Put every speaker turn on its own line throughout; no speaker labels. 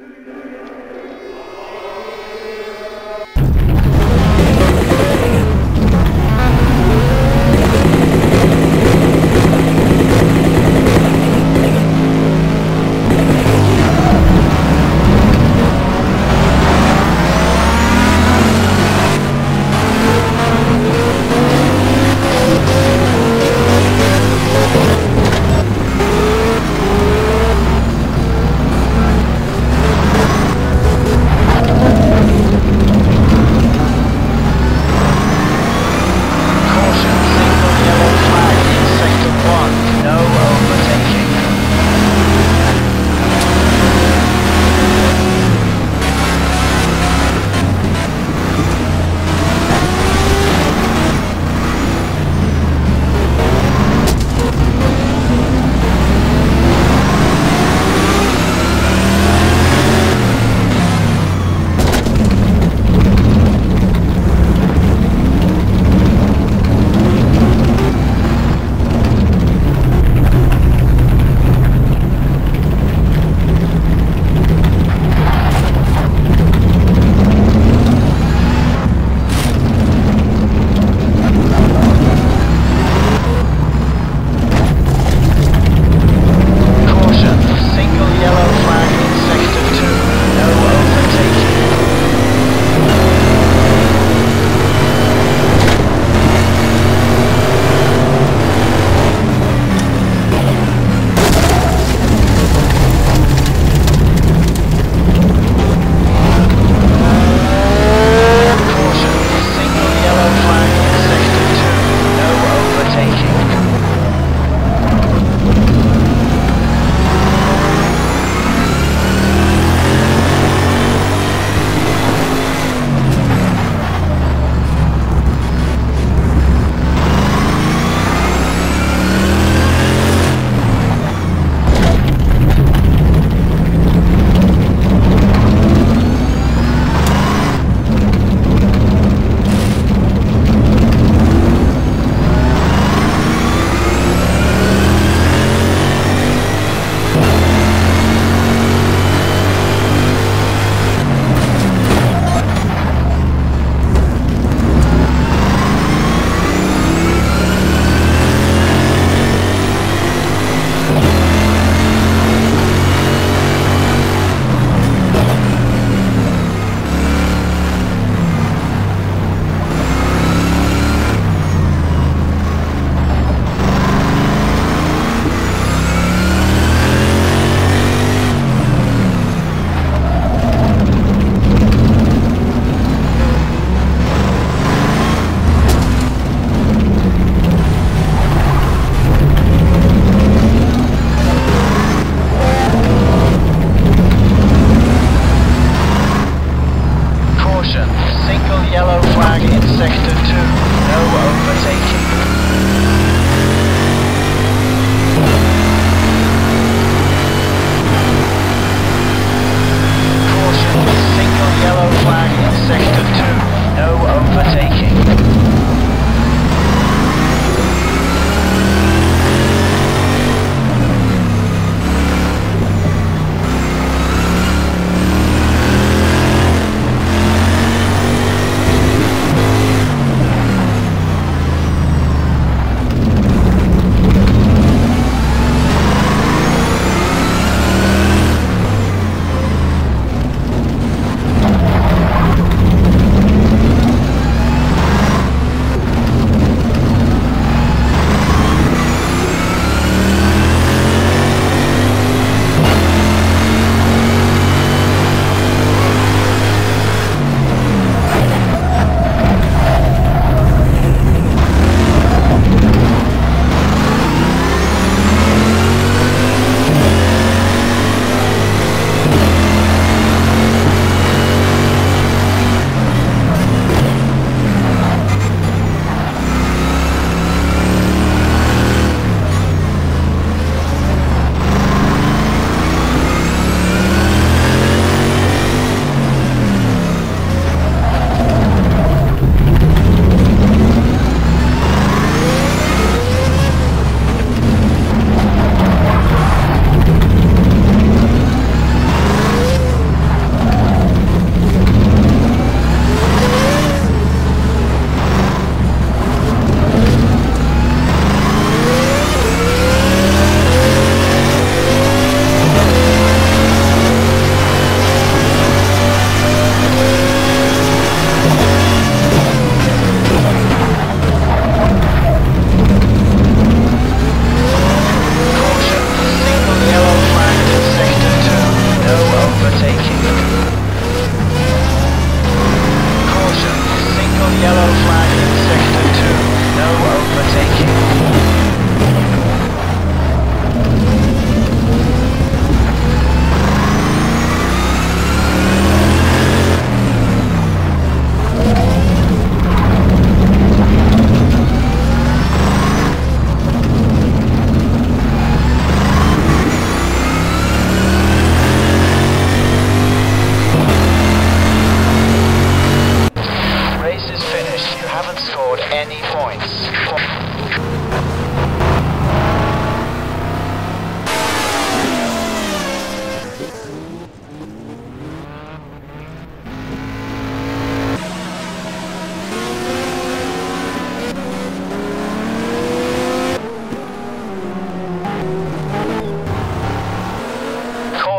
Hallelujah.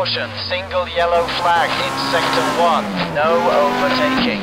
Attention, single yellow flag in sector 1, no overtaking.